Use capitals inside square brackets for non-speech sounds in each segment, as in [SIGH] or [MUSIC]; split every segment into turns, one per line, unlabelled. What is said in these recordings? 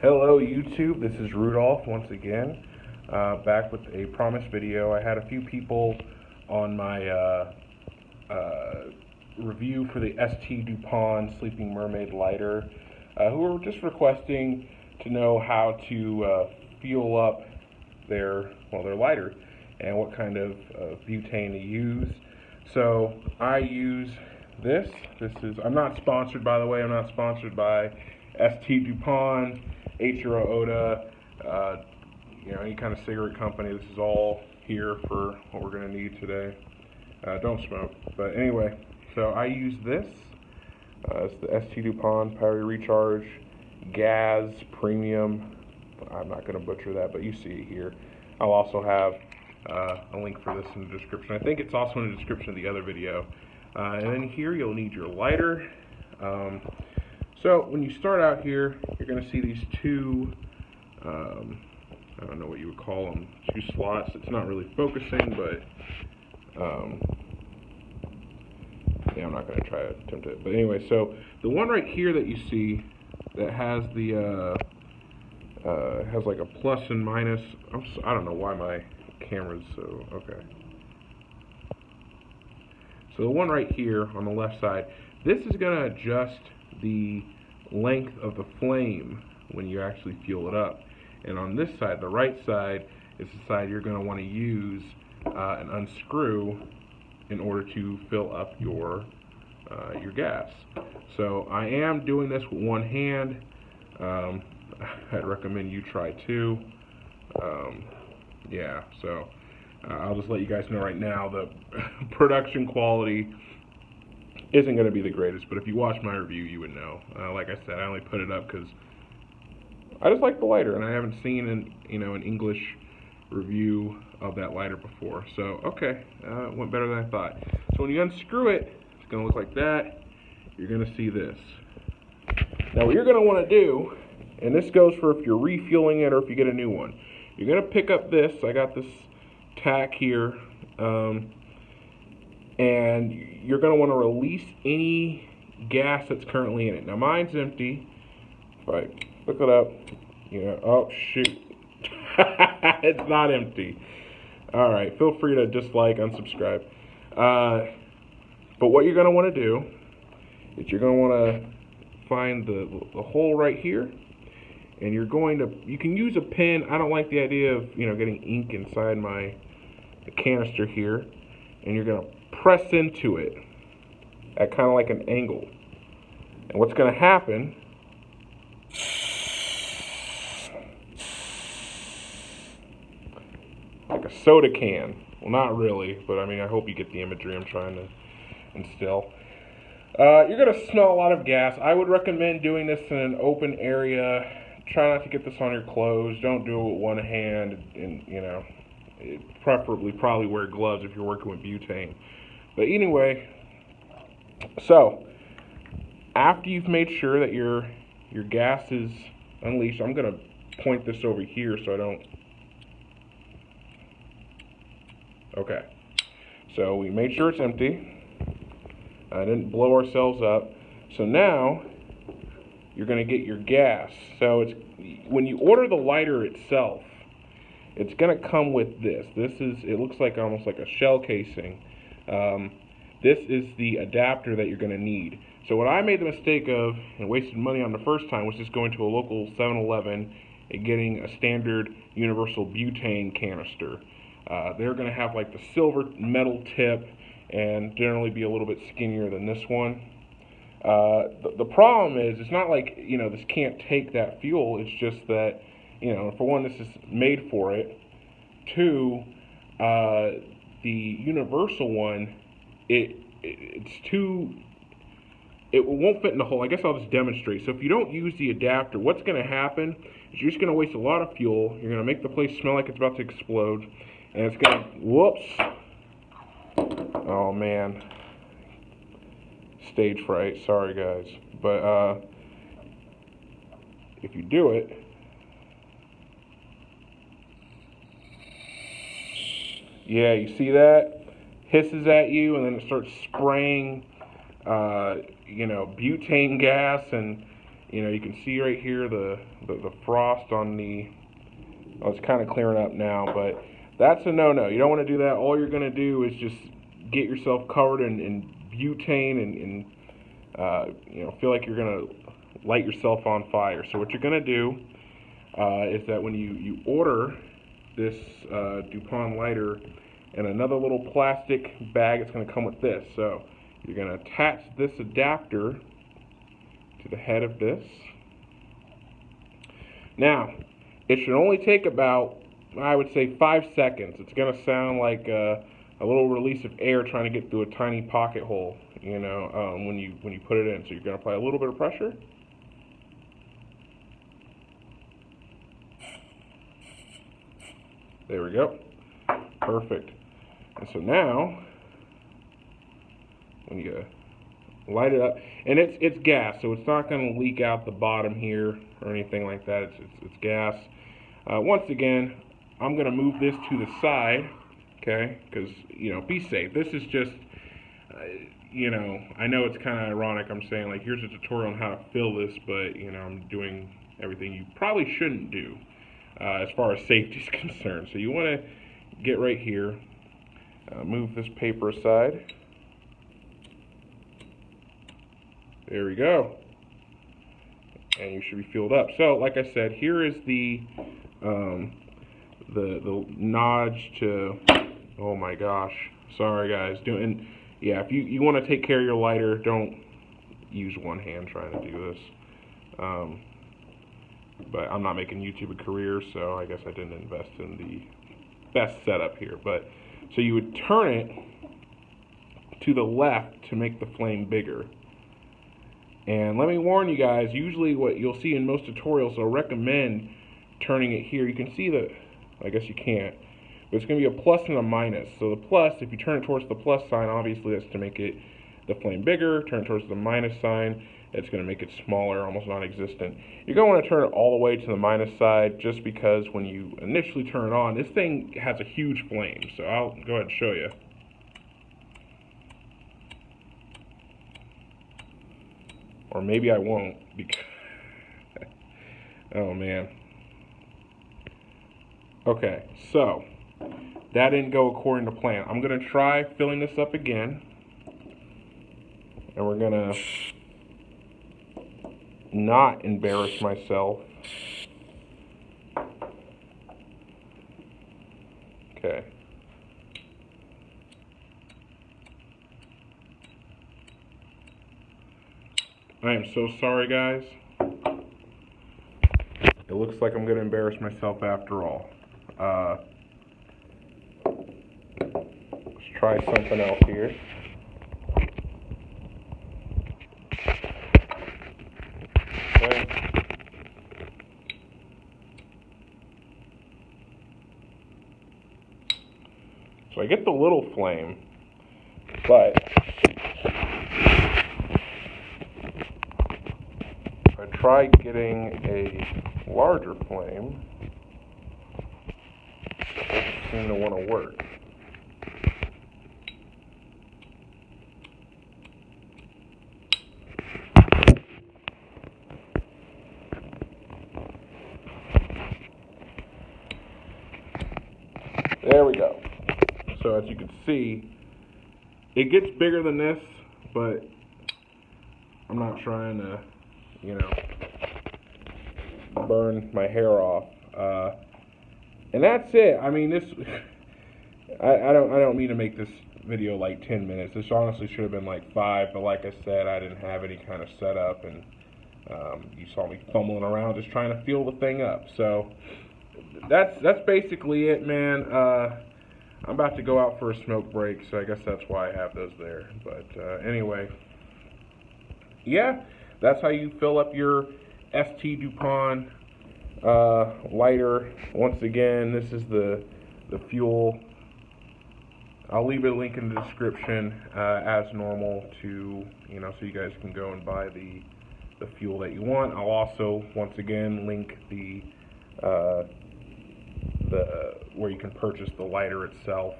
Hello YouTube, this is Rudolph once again, uh, back with a promise video. I had a few people on my uh, uh, review for the ST DuPont Sleeping Mermaid lighter uh, who were just requesting to know how to uh, fuel up their, well, their lighter and what kind of uh, butane to use. So I use this. This is, I'm not sponsored by the way, I'm not sponsored by ST DuPont, Eiichiro Oda, uh, you know, any kind of cigarette company. This is all here for what we're going to need today. Uh, don't smoke. But anyway, so I use this. Uh, it's the ST DuPont Power Recharge Gaz Premium. I'm not going to butcher that, but you see it here. I'll also have uh, a link for this in the description. I think it's also in the description of the other video. Uh, and then here you'll need your lighter. Um, so when you start out here, you're going to see these two, um, I don't know what you would call them, two slots. It's not really focusing, but um, yeah, I'm not going to try to attempt it. But anyway, so the one right here that you see that has the, uh, uh, has like a plus and minus, I'm so, I don't know why my camera's so, okay. So the one right here on the left side, this is going to adjust the length of the flame when you actually fuel it up. And on this side, the right side, is the side you're going to want to use uh, and unscrew in order to fill up your uh, your gas. So I am doing this with one hand. Um, [LAUGHS] I'd recommend you try two. Um, yeah, so uh, I'll just let you guys know right now the [LAUGHS] production quality isn't going to be the greatest, but if you watch my review, you would know. Uh, like I said, I only put it up because I just like the lighter, and I haven't seen an you know an English review of that lighter before. So okay, uh, went better than I thought. So when you unscrew it, it's going to look like that. You're going to see this. Now what you're going to want to do, and this goes for if you're refueling it or if you get a new one, you're going to pick up this. I got this tack here. Um, and you're going to want to release any gas that's currently in it. Now mine's empty. If I look it up, you know, oh shoot, [LAUGHS] it's not empty. All right, feel free to dislike, unsubscribe. Uh, but what you're going to want to do is you're going to want to find the, the hole right here and you're going to you can use a pen I don't like the idea of you know getting ink inside my canister here and you're to press into it at kind of like an angle. And what's going to happen like a soda can. Well, not really, but I mean, I hope you get the imagery I'm trying to instill. Uh, you're going to smell a lot of gas. I would recommend doing this in an open area. Try not to get this on your clothes. Don't do it with one hand, and you know, preferably probably wear gloves if you're working with butane. But anyway, so after you've made sure that your your gas is unleashed, I'm gonna point this over here so I don't. Okay, so we made sure it's empty. I didn't blow ourselves up. So now you're gonna get your gas. So it's when you order the lighter itself, it's gonna come with this. This is it looks like almost like a shell casing um, this is the adapter that you're going to need. So what I made the mistake of and wasted money on the first time was just going to a local 7-Eleven and getting a standard universal butane canister. Uh, they're going to have like the silver metal tip and generally be a little bit skinnier than this one. Uh, the, the problem is it's not like you know this can't take that fuel. It's just that you know for one this is made for it. Two, uh, the universal one, it, it it's too it won't fit in the hole. I guess I'll just demonstrate. So if you don't use the adapter, what's going to happen is you're just going to waste a lot of fuel. You're going to make the place smell like it's about to explode. And it's going to, whoops. Oh, man. Stage fright. Sorry, guys. But uh, if you do it, Yeah, you see that? Hisses at you, and then it starts spraying, uh, you know, butane gas, and you know, you can see right here the, the, the frost on the, oh, it's kind of clearing up now, but that's a no-no. You don't want to do that. All you're going to do is just get yourself covered in, in butane and, and uh, you know, feel like you're going to light yourself on fire. So what you're going to do uh, is that when you, you order this uh, DuPont lighter and another little plastic bag, it's going to come with this. So you're going to attach this adapter to the head of this. Now, it should only take about, I would say, five seconds. It's going to sound like a, a, little release of air trying to get through a tiny pocket hole, you know, um, when you when you put it in. So you're going to apply a little bit of pressure. There we go. Perfect. And so now, when you light it up, and it's it's gas, so it's not going to leak out the bottom here or anything like that. It's it's, it's gas. Uh, once again, I'm going to move this to the side, okay? Because you know, be safe. This is just, uh, you know, I know it's kind of ironic. I'm saying like, here's a tutorial on how to fill this, but you know, I'm doing everything you probably shouldn't do uh, as far as safety is [LAUGHS] concerned. So you want to get right here, uh, move this paper aside. There we go. And you should be filled up. So, like I said, here is the um, the the notch to. Oh my gosh, sorry guys. Doing yeah. If you you want to take care of your lighter, don't use one hand trying to do this. Um, but I'm not making YouTube a career, so I guess I didn't invest in the best setup here. But so you would turn it to the left to make the flame bigger. And let me warn you guys, usually what you'll see in most tutorials, they'll recommend turning it here. You can see that, I guess you can't, but it's going to be a plus and a minus. So the plus, if you turn it towards the plus sign, obviously that's to make it the flame bigger. Turn it towards the minus sign, it's going to make it smaller, almost non-existent. You're going to want to turn it all the way to the minus side just because when you initially turn it on, this thing has a huge flame. So I'll go ahead and show you. Or maybe I won't because [LAUGHS] oh man. Okay, so that didn't go according to plan. I'm gonna try filling this up again. And we're gonna not embarrass myself. Okay. I am so sorry, guys. It looks like I'm going to embarrass myself after all. Uh, let's try something else here. I get the little flame, but I try getting a larger flame, it doesn't seem to want to work. There we go. So as you can see, it gets bigger than this, but I'm not trying to, you know, burn my hair off. Uh, and that's it. I mean, this. [LAUGHS] I, I don't. I don't mean to make this video like 10 minutes. This honestly should have been like five, but like I said, I didn't have any kind of setup, and um, you saw me fumbling around just trying to feel the thing up. So that's that's basically it, man. Uh, I'm about to go out for a smoke break, so I guess that's why I have those there. But uh, anyway, yeah, that's how you fill up your ST DuPont uh, lighter. Once again, this is the the fuel. I'll leave a link in the description uh, as normal to you know so you guys can go and buy the the fuel that you want. I'll also once again link the uh, the where you can purchase the lighter itself.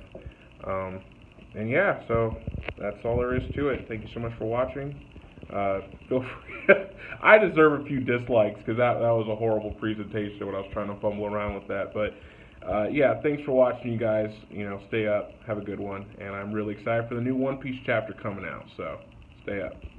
Um, and yeah, so that's all there is to it. Thank you so much for watching. Uh, feel [LAUGHS] free. I deserve a few dislikes because that that was a horrible presentation when I was trying to fumble around with that. But uh, yeah, thanks for watching, you guys. You know, stay up, have a good one, and I'm really excited for the new One Piece chapter coming out. So stay up.